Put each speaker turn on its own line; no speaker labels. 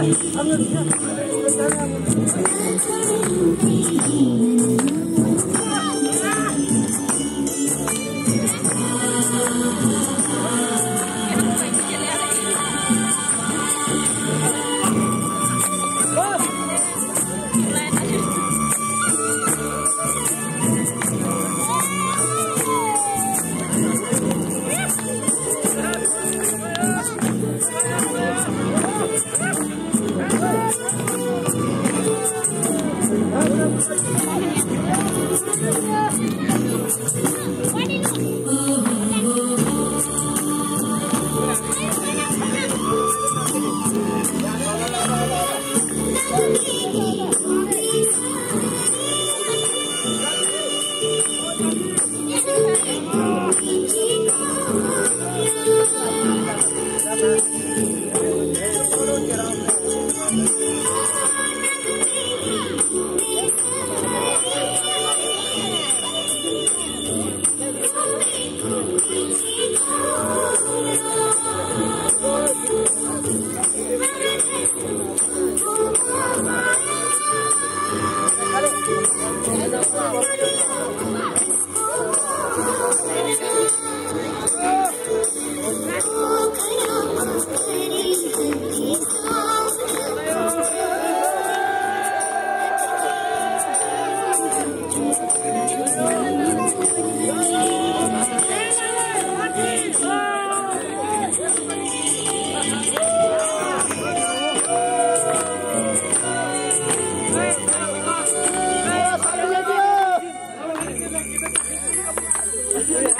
I'm gonna